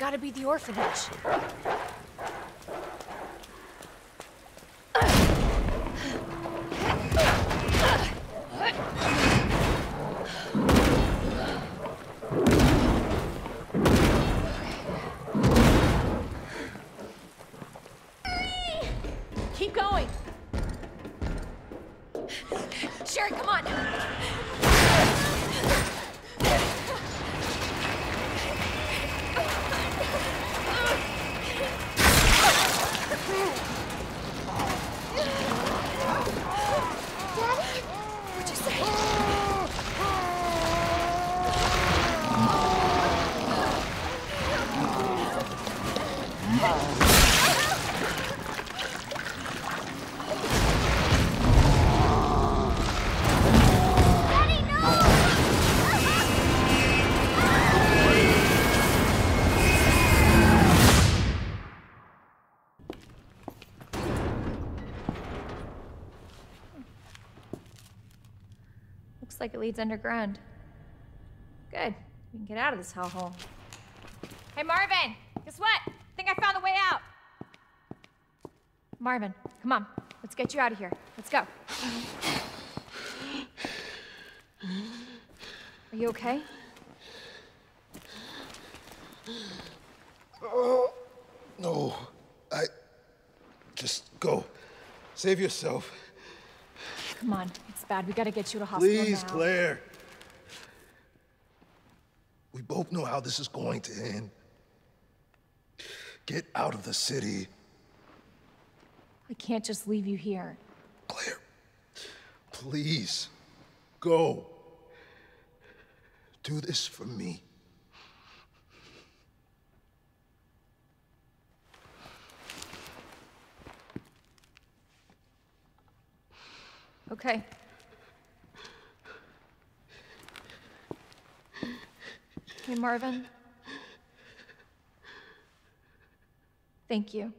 Gotta be the orphanage. Like it leads underground. Good. We can get out of this hellhole. Hey, Marvin! Guess what? I think I found the way out! Marvin, come on. Let's get you out of here. Let's go. Are you okay? Oh, No, I. Just go. Save yourself. Come on. It's bad. We gotta get you to hospital Please, now. Claire. We both know how this is going to end. Get out of the city, I can't just leave you here. Claire. Please, go. Do this for me. Okay. Hey, Marvin. Thank you.